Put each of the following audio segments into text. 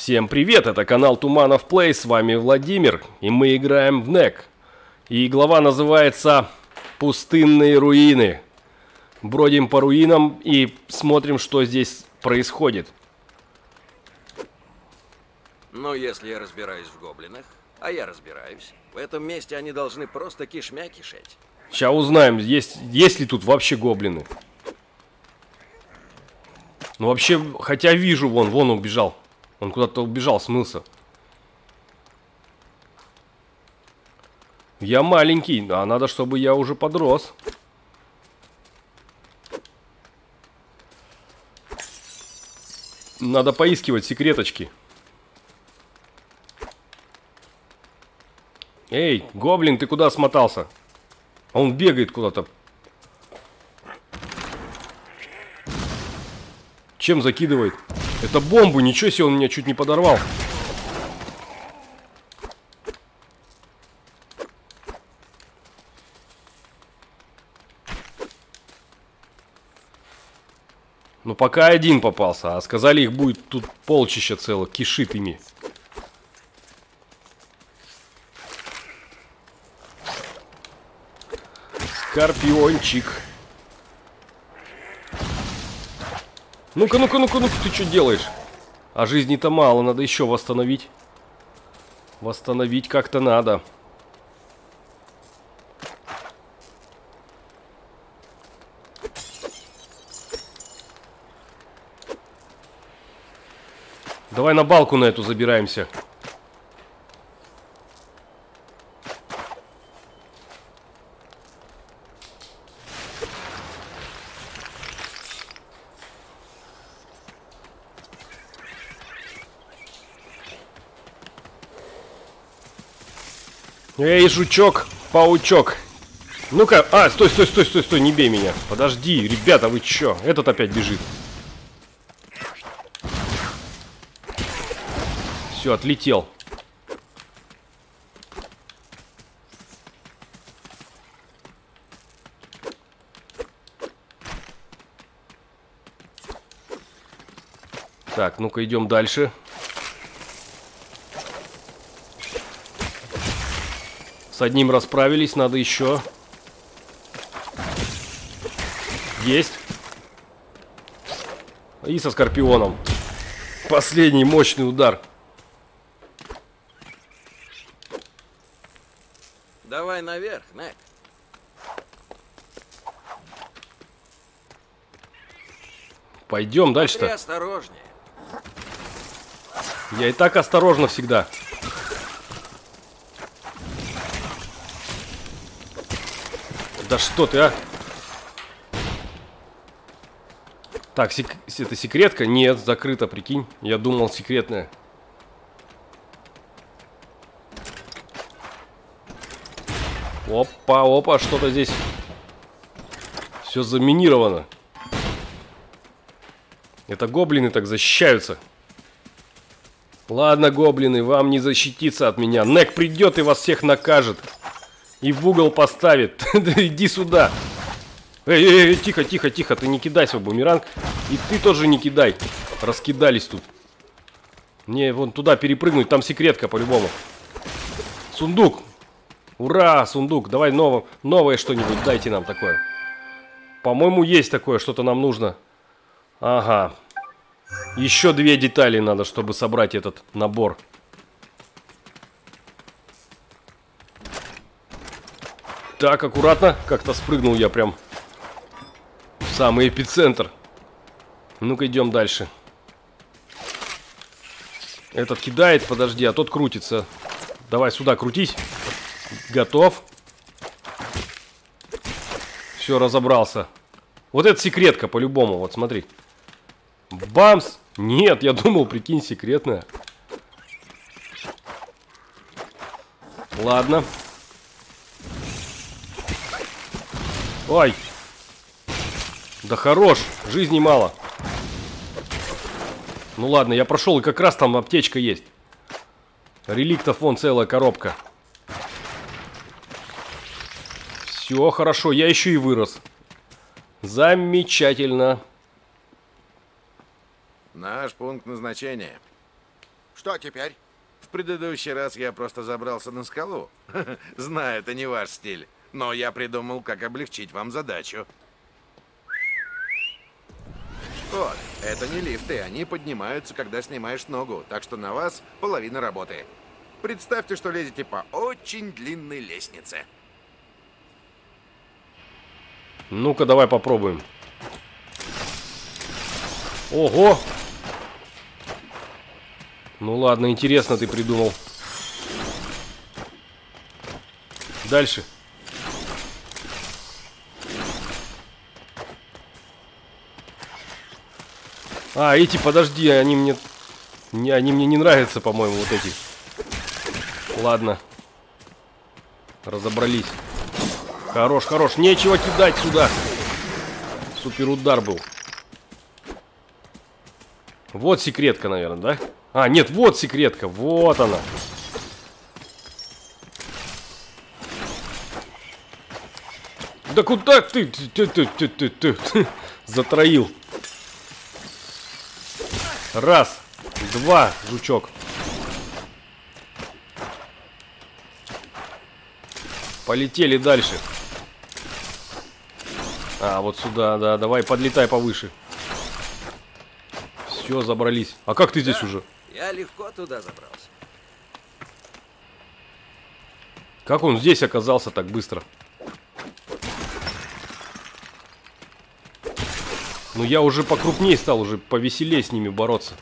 Всем привет, это канал Туманов Плей, с вами Владимир, и мы играем в НЕК. И глава называется «Пустынные руины». Бродим по руинам и смотрим, что здесь происходит. Ну, если я разбираюсь в гоблинах, а я разбираюсь, в этом месте они должны просто кишмя кишеть. Сейчас узнаем, есть, есть ли тут вообще гоблины. Ну вообще, хотя вижу, вон, вон убежал. Он куда-то убежал, смылся. Я маленький, а надо, чтобы я уже подрос. Надо поискивать секреточки. Эй, гоблин, ты куда смотался? А он бегает куда-то. Чем закидывает? Это бомбу, ничего себе, он меня чуть не подорвал. Ну пока один попался, а сказали их будет тут полчища целых, кишит ими. Скорпиончик. Ну-ка, ну-ка, ну-ка, ну-ка, ты что делаешь? А жизни-то мало, надо еще восстановить. Восстановить как-то надо. Давай на балку на эту забираемся. Эй, жучок, паучок. Ну-ка, а, стой, стой, стой, стой, стой, не бей меня. Подожди, ребята, вы чё? Этот опять бежит. Все, отлетел. Так, ну-ка идем дальше. С одним расправились, надо еще. Есть. И со скорпионом. Последний мощный удар. Давай наверх, Нек. Пойдем дальше-то. осторожнее. Я и так осторожно всегда. Что ты, а? Так, сек это секретка? Нет, закрыто, прикинь. Я думал, секретная. Опа, опа, что-то здесь все заминировано. Это гоблины так защищаются. Ладно, гоблины, вам не защититься от меня. Нек придет и вас всех накажет. И в угол поставит. Иди сюда. Эй, эй, эй, тихо, тихо, тихо. Ты не кидай свой бумеранг. И ты тоже не кидай. Раскидались тут. Мне вон туда перепрыгнуть. Там секретка по-любому. Сундук. Ура, сундук. Давай ново, новое что-нибудь дайте нам такое. По-моему, есть такое, что-то нам нужно. Ага. Еще две детали надо, чтобы собрать этот набор. Так, аккуратно. Как-то спрыгнул я прям в самый эпицентр. Ну-ка, идем дальше. Этот кидает, подожди, а тот крутится. Давай сюда крутись. Готов. Все, разобрался. Вот это секретка по-любому, вот смотри. Бамс! Нет, я думал, прикинь, секретная. Ладно. Ой. Да хорош, жизни мало. Ну ладно, я прошел, и как раз там аптечка есть. Реликтов вон целая коробка. Все хорошо, я еще и вырос. Замечательно. Наш пункт назначения. Что теперь? В предыдущий раз я просто забрался на скалу. Знаю, это не ваш стиль. Но я придумал, как облегчить вам задачу. Вот, это не лифты, они поднимаются, когда снимаешь ногу, так что на вас половина работы. Представьте, что лезете по очень длинной лестнице. Ну-ка, давай попробуем. Ого! Ну ладно, интересно ты придумал. Дальше. А, эти, подожди, они мне... Не, они мне не нравятся, по-моему, вот эти. Ладно. Разобрались. Хорош, хорош. Нечего кидать сюда. Супер удар был. Вот секретка, наверное, да? А, нет, вот секретка. Вот она. Да куда ты? Ты, ты, ты, ты, ты, ты. Затроил. Раз. Два, жучок. Полетели дальше. А, вот сюда, да, давай, подлетай повыше. Все, забрались. А как ты здесь Да, уже? Я легко туда забрался. Как он здесь оказался так быстро? Ну я уже покрупнее стал, уже повеселее с ними бороться.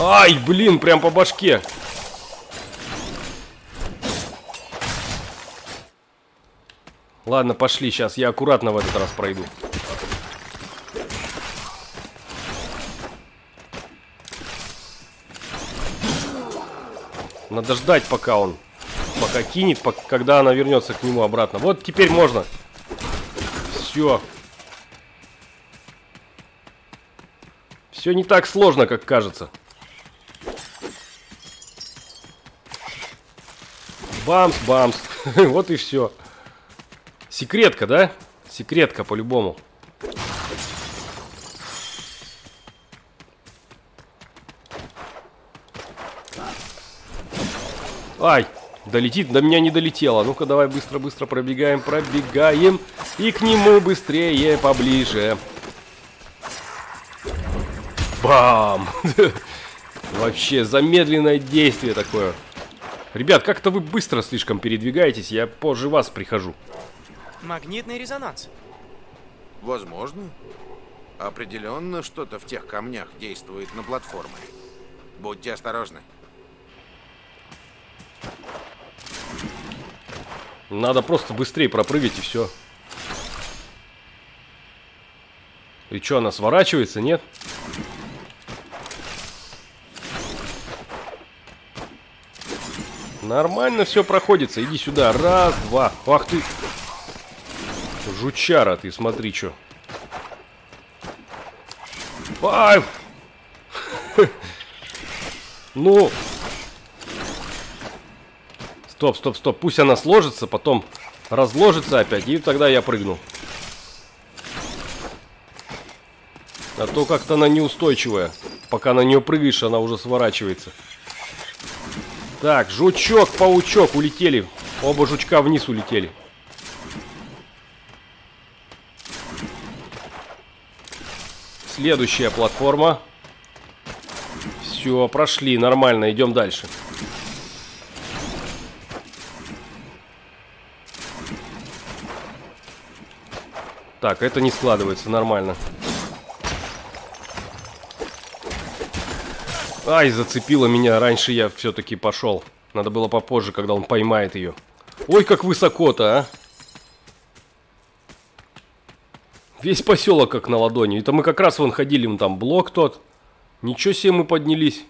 Ай, блин, прям по башке. Ладно, пошли, сейчас я аккуратно в этот раз пройду. Надо ждать, пока он, пока кинет, пока, когда она вернется к нему обратно. Вот теперь можно. Все. Все не так сложно, как кажется. Бамс, бамс. вот и все. Секретка, да? Секретка по-любому. Ай, долетит, до меня не долетело. Ну-ка, давай быстро-быстро пробегаем, пробегаем. И к нему быстрее, поближе. Бам! Вообще, замедленное действие такое. Ребят, как-то вы быстро слишком передвигаетесь, я позже вас прихожу. Магнитный резонанс. Возможно. Определенно что-то в тех камнях действует на платформы. Будьте осторожны. Надо просто быстрее пропрыгать и все. И что, она сворачивается, нет? Нормально все проходится. Иди сюда. Раз, два. Ах ты. Жучара ты, смотри, что. Ай! Ну. Стоп, стоп, стоп. Пусть она сложится, потом разложится опять, и тогда я прыгну. А то как-то она неустойчивая. Пока на нее прыгаешь, она уже сворачивается. Так, жучок, паучок улетели. Оба жучка вниз улетели. Следующая платформа. Все, прошли, нормально, идем дальше. Так, это не складывается нормально. Ай, зацепила меня. Раньше я все-таки пошел. Надо было попозже, когда он поймает ее. Ой, как высоко-то, а. Весь поселок как на ладони. Это мы как раз вон ходили, вон там блок тот. Ничего себе мы поднялись.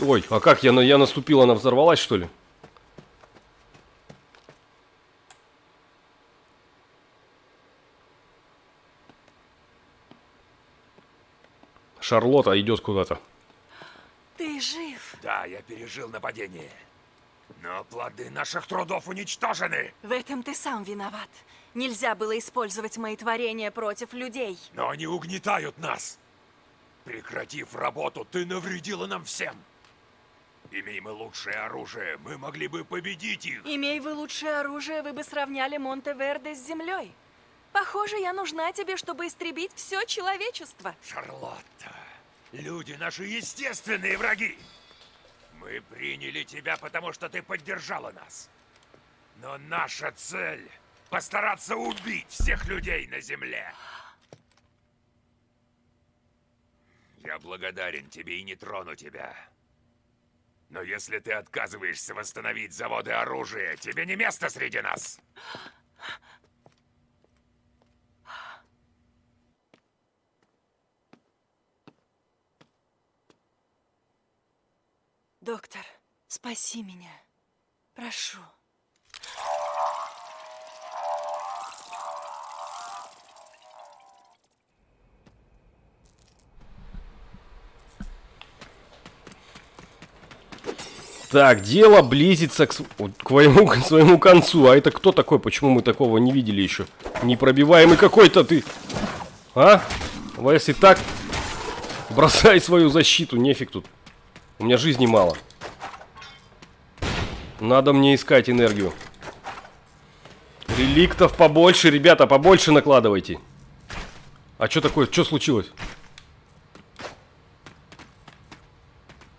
Ой, а как я, я наступила, она взорвалась, что ли? Шарлотта идет куда-то. Ты жив? Да, я пережил нападение. Но плоды наших трудов уничтожены. В этом ты сам виноват. Нельзя было использовать мои творения против людей. Но они угнетают нас. Прекратив работу, ты навредила нам всем. Имей мы лучшее оружие, мы могли бы победить их. Имей вы лучшее оружие, вы бы сравняли Монте-Верде с землей. Похоже, я нужна тебе, чтобы истребить все человечество. Шарлотта, люди наши естественные враги. Мы приняли тебя, потому что ты поддержала нас. Но наша цель — постараться убить всех людей на Земле. Я благодарен тебе и не трону тебя. Но если ты отказываешься восстановить заводы оружия, тебе не место среди нас. Доктор, спаси меня. Прошу. Так, дело близится к, к своему, к своему концу. А это кто такой? Почему мы такого не видели еще? Непробиваемый какой-то ты. А? А если так, бросай свою защиту. Нефиг тут. У меня жизни мало. Надо мне искать энергию. Реликтов побольше, ребята, побольше накладывайте. А что такое? Что случилось?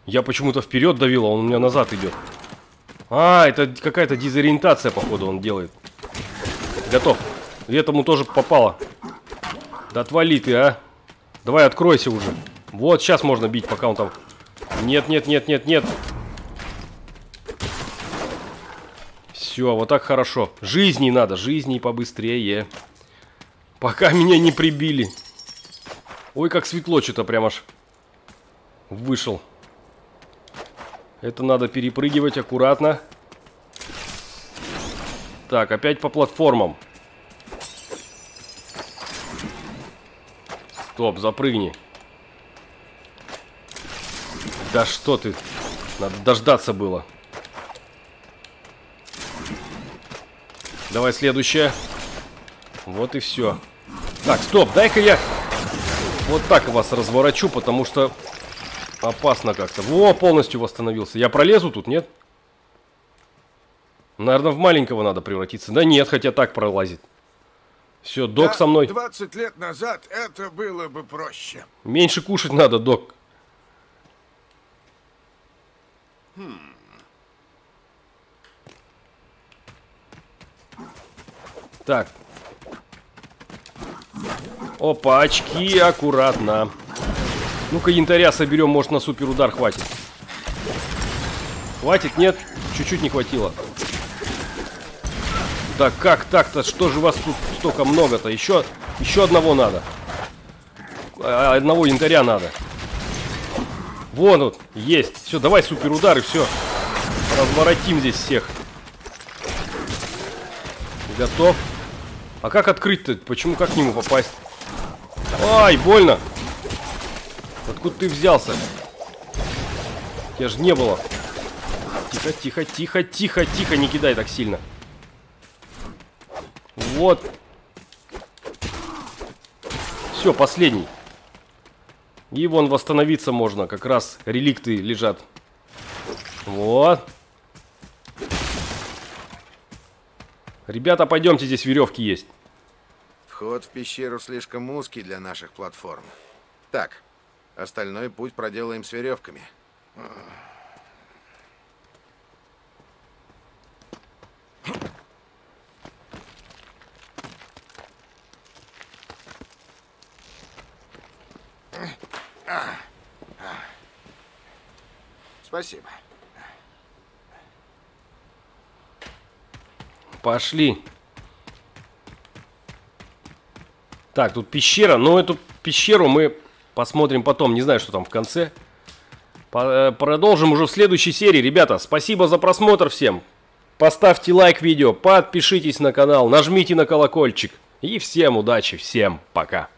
Я почему-то вперед давил, а он у меня назад идет. А, это какая-то дезориентация, походу, он делает. Готов. И этому тоже попало. Да отвали ты, а. Давай откройся уже. Вот, сейчас можно бить, пока он там... Нет, нет, нет, нет, нет. Все, вот так хорошо. Жизни надо, жизни побыстрее. Пока меня не прибили. Ой, как светло что-то прям аж вышел. Это надо перепрыгивать аккуратно. Так, опять по платформам. Стоп, запрыгни. Да что ты? Надо дождаться было. Давай следующее. Вот и все. Так, стоп, дай-ка я вот так вас разворачу, потому что опасно как-то. Во, полностью восстановился. Я пролезу тут, нет? Наверное, в маленького надо превратиться. Да нет, хотя так пролазит. Все, док со мной. 20 лет назад это было бы проще. Меньше кушать надо, док. Так. Опа, очки, аккуратно. Ну-ка, янтаря соберем, может, на супер удар хватит. Хватит, нет? Чуть-чуть не хватило. Да как так-то? Что же вас тут столько много-то? Еще, еще одного надо. А, Одного янтаря надо. Вон вот, есть. Все, давай супер удар и все. Разворотим здесь всех. Готов. А как открыть-то? Почему, как к нему попасть? Ай, больно. Откуда ты взялся? Тебя же не было. Тихо, тихо, тихо, тихо, тихо, не кидай так сильно. Вот. Все, последний. И вон восстановиться можно, как раз реликты лежат. Вот. Ребята, пойдемте, здесь веревки есть. Вход в пещеру слишком узкий для наших платформ. Так, остальной путь проделаем с веревками. Спасибо. Пошли. Так, тут пещера. Но эту пещеру мы посмотрим потом. Не знаю, что там в конце. Э, Продолжим уже в следующей серии. Ребята, спасибо за просмотр всем. Поставьте лайк видео, подпишитесь на канал, нажмите на колокольчик. И всем удачи, всем пока.